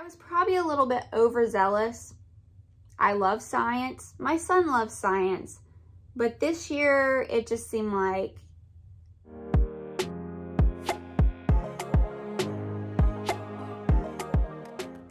I was probably a little bit overzealous. I love science. My son loves science. But this year, it just seemed like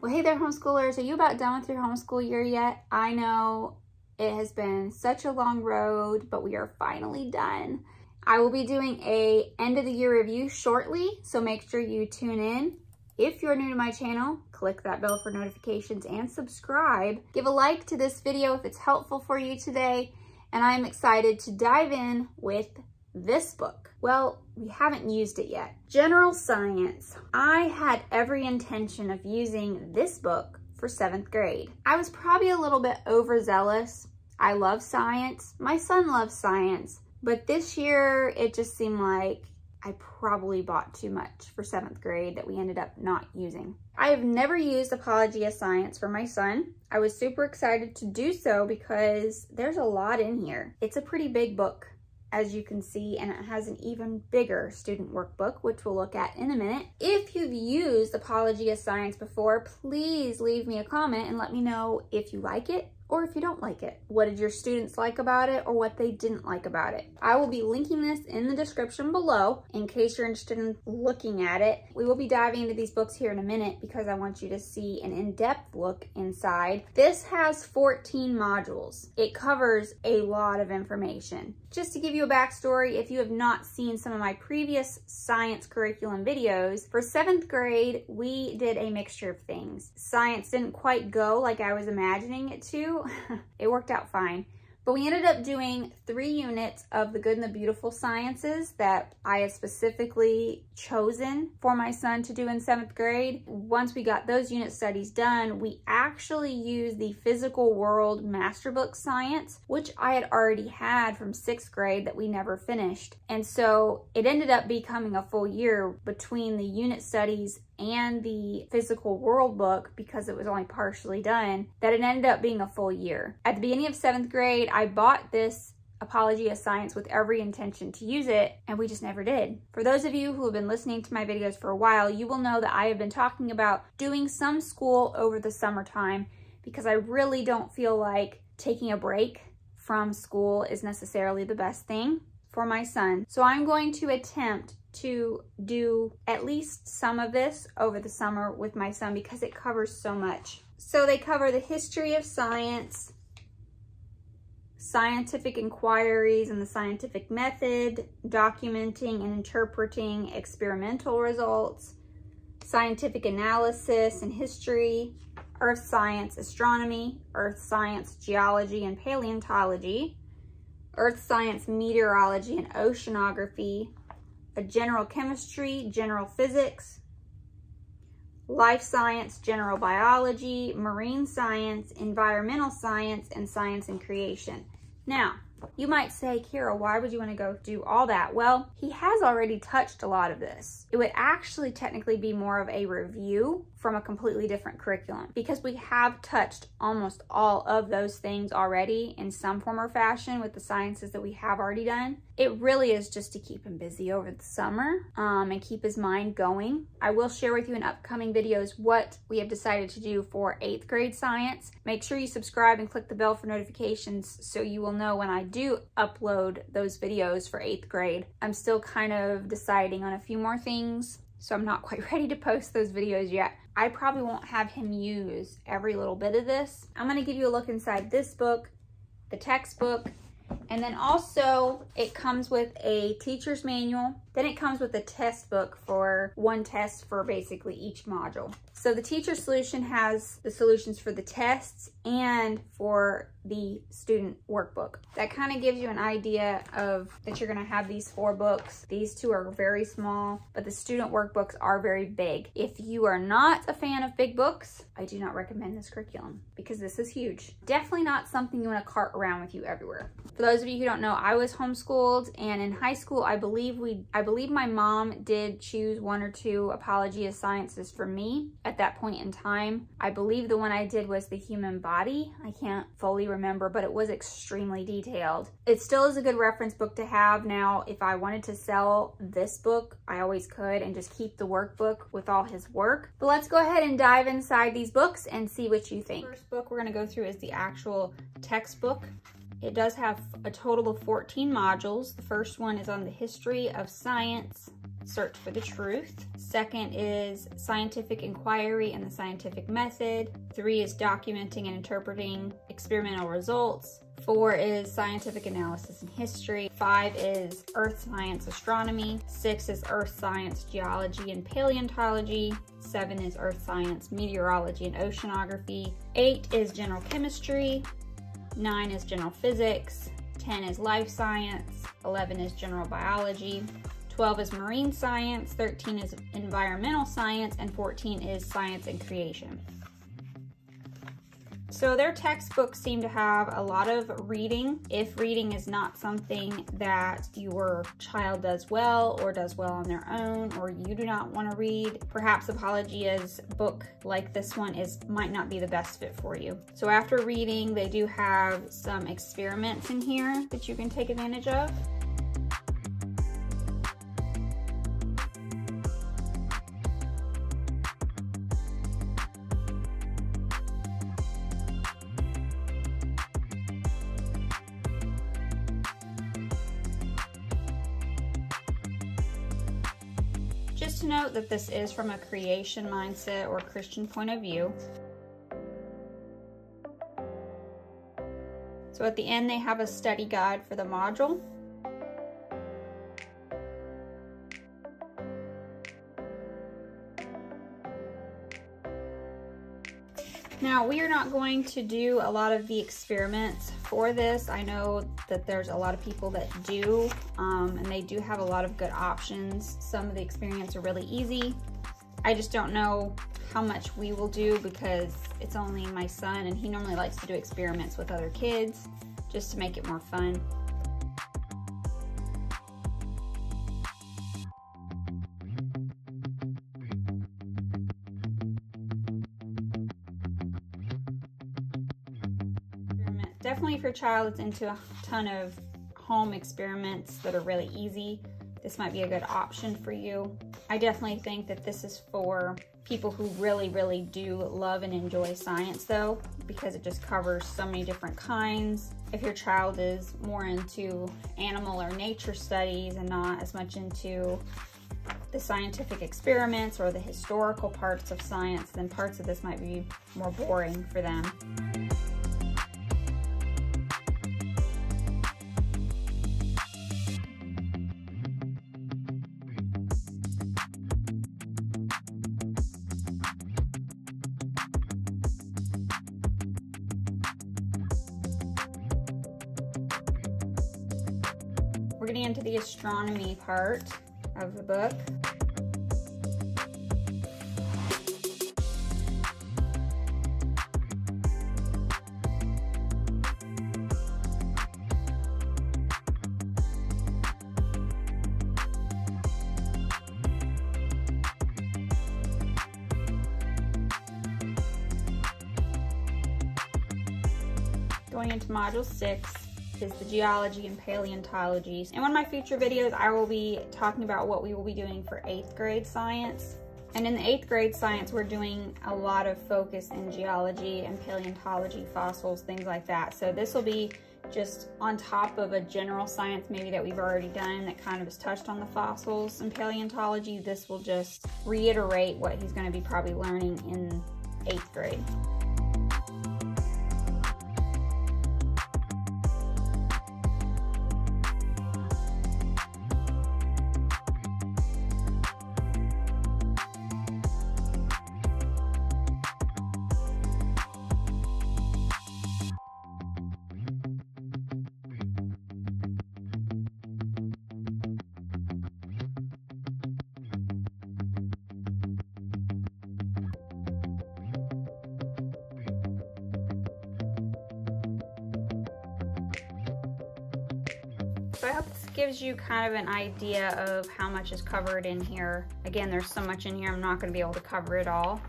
Well, hey there, homeschoolers. Are you about done with your homeschool year yet? I know it has been such a long road, but we are finally done. I will be doing a end of the year review shortly, so make sure you tune in. If you're new to my channel, click that bell for notifications and subscribe. Give a like to this video if it's helpful for you today. And I'm excited to dive in with this book. Well, we haven't used it yet. General Science. I had every intention of using this book for seventh grade. I was probably a little bit overzealous. I love science. My son loves science. But this year, it just seemed like I probably bought too much for seventh grade that we ended up not using. I have never used Apologia Science for my son. I was super excited to do so because there's a lot in here. It's a pretty big book as you can see, and it has an even bigger student workbook, which we'll look at in a minute. If you've used Apologia Science before, please leave me a comment and let me know if you like it or if you don't like it. What did your students like about it or what they didn't like about it? I will be linking this in the description below in case you're interested in looking at it. We will be diving into these books here in a minute because I want you to see an in-depth look inside. This has 14 modules. It covers a lot of information. Just to give you a backstory, if you have not seen some of my previous science curriculum videos, for seventh grade, we did a mixture of things. Science didn't quite go like I was imagining it to, it worked out fine. But we ended up doing three units of the good and the beautiful sciences that I had specifically chosen for my son to do in seventh grade. Once we got those unit studies done, we actually used the physical world master book science, which I had already had from sixth grade that we never finished. And so it ended up becoming a full year between the unit studies and the physical world book because it was only partially done that it ended up being a full year. At the beginning of seventh grade, I bought this Apologia Science with every intention to use it, and we just never did. For those of you who have been listening to my videos for a while, you will know that I have been talking about doing some school over the summertime because I really don't feel like taking a break from school is necessarily the best thing for my son. So I'm going to attempt to do at least some of this over the summer with my son because it covers so much. So they cover the history of science, scientific inquiries and the scientific method, documenting and interpreting experimental results, scientific analysis and history, earth science, astronomy, earth science, geology and paleontology, earth science, meteorology and oceanography, a general chemistry, general physics, life science, general biology, marine science, environmental science, and science and creation. Now, you might say, Kira, why would you want to go do all that? Well, he has already touched a lot of this. It would actually technically be more of a review from a completely different curriculum because we have touched almost all of those things already in some form or fashion with the sciences that we have already done. It really is just to keep him busy over the summer um, and keep his mind going. I will share with you in upcoming videos what we have decided to do for eighth grade science. Make sure you subscribe and click the bell for notifications so you will know when I do upload those videos for eighth grade. I'm still kind of deciding on a few more things so I'm not quite ready to post those videos yet. I probably won't have him use every little bit of this. I'm gonna give you a look inside this book, the textbook, and then also it comes with a teacher's manual. Then it comes with a test book for one test for basically each module. So the teacher solution has the solutions for the tests and for the student workbook. That kind of gives you an idea of that you're gonna have these four books. These two are very small, but the student workbooks are very big. If you are not a fan of big books, I do not recommend this curriculum because this is huge. Definitely not something you wanna cart around with you everywhere. For those of you who don't know, I was homeschooled and in high school, I believe we, I believe my mom did choose one or two Apologia Sciences for me at that point in time. I believe the one I did was the human body. I can't fully remember, but it was extremely detailed. It still is a good reference book to have. Now, if I wanted to sell this book, I always could and just keep the workbook with all his work. But let's go ahead and dive inside these books and see what you think. First book we're gonna go through is the actual textbook. It does have a total of 14 modules. The first one is on the history of science, search for the truth. Second is scientific inquiry and the scientific method. Three is documenting and interpreting experimental results. Four is scientific analysis and history. Five is earth science astronomy. Six is earth science geology and paleontology. Seven is earth science meteorology and oceanography. Eight is general chemistry. 9 is general physics, 10 is life science, 11 is general biology, 12 is marine science, 13 is environmental science, and 14 is science and creation. So their textbooks seem to have a lot of reading. If reading is not something that your child does well or does well on their own or you do not want to read, perhaps Apologia's book like this one is might not be the best fit for you. So after reading, they do have some experiments in here that you can take advantage of. Just to note that this is from a creation mindset or Christian point of view. So at the end, they have a study guide for the module. Now, we are not going to do a lot of the experiments for this. I know that there's a lot of people that do, um, and they do have a lot of good options. Some of the experiments are really easy. I just don't know how much we will do because it's only my son, and he normally likes to do experiments with other kids just to make it more fun. Definitely if your child is into a ton of home experiments that are really easy, this might be a good option for you. I definitely think that this is for people who really, really do love and enjoy science though, because it just covers so many different kinds. If your child is more into animal or nature studies and not as much into the scientific experiments or the historical parts of science, then parts of this might be more boring for them. Part of the book. Going into module six, is the geology and paleontology. In one of my future videos, I will be talking about what we will be doing for eighth grade science. And in the eighth grade science, we're doing a lot of focus in geology and paleontology, fossils, things like that. So this will be just on top of a general science maybe that we've already done that kind of has touched on the fossils and paleontology. This will just reiterate what he's gonna be probably learning in eighth grade. So I hope this gives you kind of an idea of how much is covered in here. Again, there's so much in here, I'm not gonna be able to cover it all.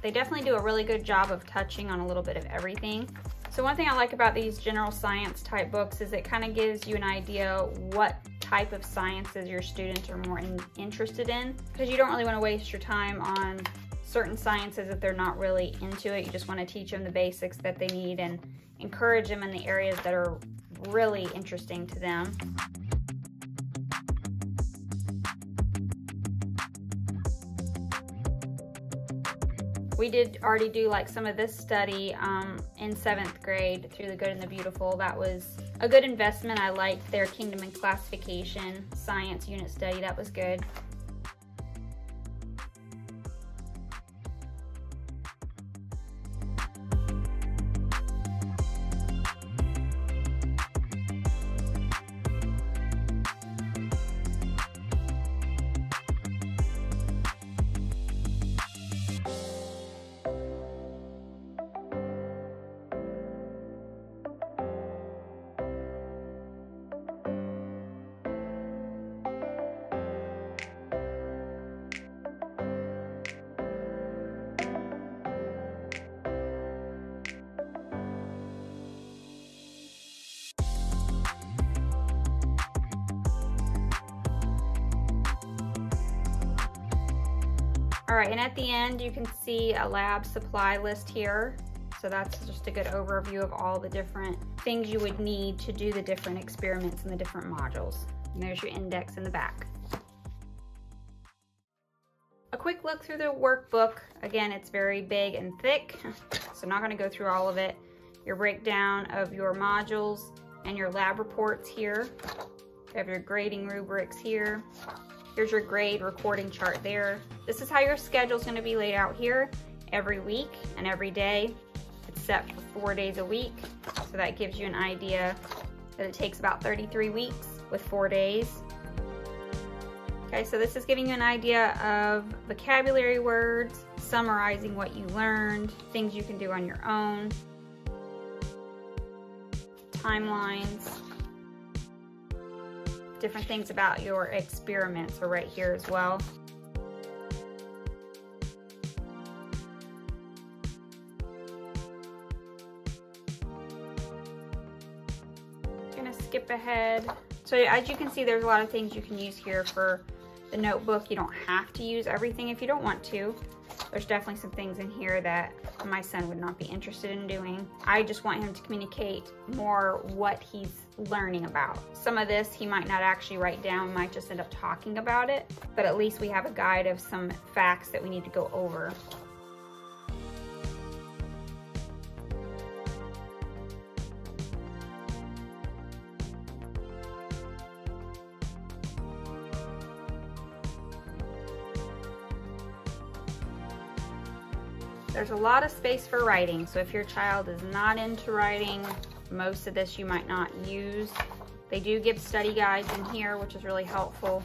They definitely do a really good job of touching on a little bit of everything. So one thing I like about these general science type books is it kind of gives you an idea what type of sciences your students are more in, interested in because you don't really want to waste your time on certain sciences if they're not really into it. You just want to teach them the basics that they need and encourage them in the areas that are really interesting to them. We did already do like some of this study um, in seventh grade through the good and the beautiful. That was a good investment. I liked their kingdom and classification science unit study. That was good. All right, and at the end, you can see a lab supply list here. So that's just a good overview of all the different things you would need to do the different experiments in the different modules. And there's your index in the back. A quick look through the workbook. Again, it's very big and thick, so I'm not gonna go through all of it. Your breakdown of your modules and your lab reports here. You have your grading rubrics here. Here's your grade recording chart there. This is how your schedule is going to be laid out here every week and every day. It's set for four days a week. So that gives you an idea that it takes about 33 weeks with four days. Okay, so this is giving you an idea of vocabulary words, summarizing what you learned, things you can do on your own, timelines, different things about your experiments are right here as well. gonna skip ahead. So as you can see, there's a lot of things you can use here for the notebook. You don't have to use everything if you don't want to. There's definitely some things in here that my son would not be interested in doing. I just want him to communicate more what he's learning about. Some of this he might not actually write down, might just end up talking about it, but at least we have a guide of some facts that we need to go over. There's a lot of space for writing, so if your child is not into writing, most of this you might not use. They do give study guides in here, which is really helpful.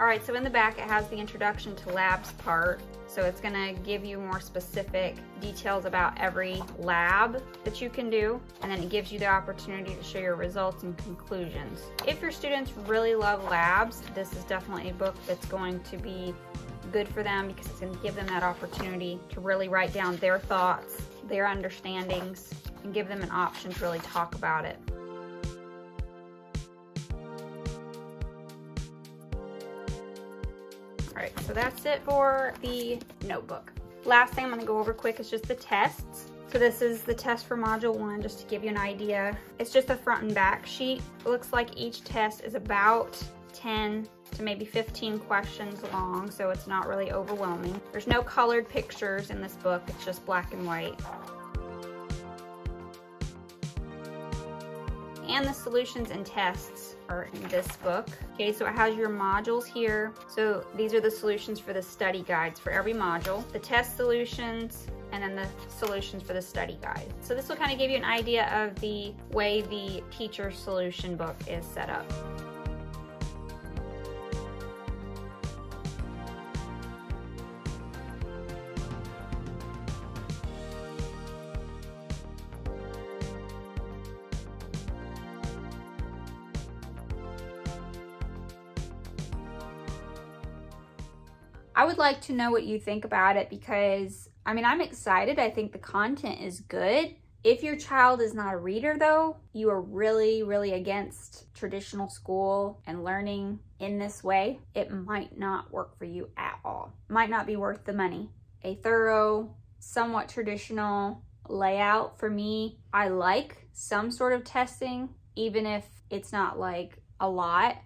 All right, so in the back it has the introduction to labs part. So it's gonna give you more specific details about every lab that you can do, and then it gives you the opportunity to show your results and conclusions. If your students really love labs, this is definitely a book that's going to be good for them because it's gonna give them that opportunity to really write down their thoughts, their understandings, and give them an option to really talk about it. Right, so that's it for the notebook. Last thing I'm gonna go over quick is just the tests. So this is the test for module one, just to give you an idea. It's just a front and back sheet. It looks like each test is about 10 to maybe 15 questions long, so it's not really overwhelming. There's no colored pictures in this book, it's just black and white. And the solutions and tests are in this book. Okay, so it has your modules here. So these are the solutions for the study guides for every module, the test solutions, and then the solutions for the study guide. So this will kind of give you an idea of the way the teacher solution book is set up. Like to know what you think about it because, I mean, I'm excited. I think the content is good. If your child is not a reader though, you are really, really against traditional school and learning in this way, it might not work for you at all. Might not be worth the money. A thorough, somewhat traditional layout for me, I like some sort of testing, even if it's not like a lot.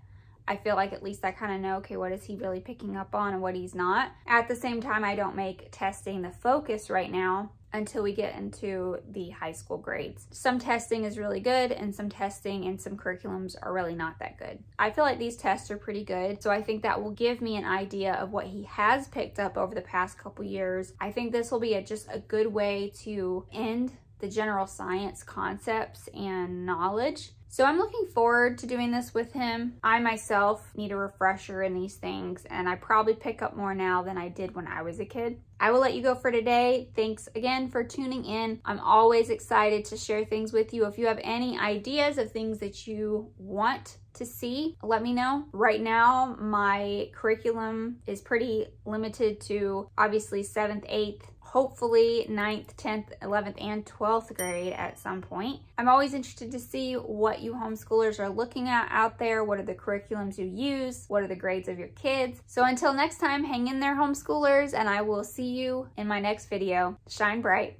I feel like at least I kind of know, okay, what is he really picking up on and what he's not. At the same time, I don't make testing the focus right now until we get into the high school grades. Some testing is really good and some testing and some curriculums are really not that good. I feel like these tests are pretty good, so I think that will give me an idea of what he has picked up over the past couple years. I think this will be a, just a good way to end the general science concepts and knowledge so I'm looking forward to doing this with him. I myself need a refresher in these things and I probably pick up more now than I did when I was a kid. I will let you go for today. Thanks again for tuning in. I'm always excited to share things with you. If you have any ideas of things that you want to see, let me know. Right now, my curriculum is pretty limited to obviously 7th, 8th, hopefully 9th, 10th, 11th, and 12th grade at some point. I'm always interested to see what you homeschoolers are looking at out there. What are the curriculums you use? What are the grades of your kids? So until next time, hang in there homeschoolers and I will see you in my next video. Shine bright.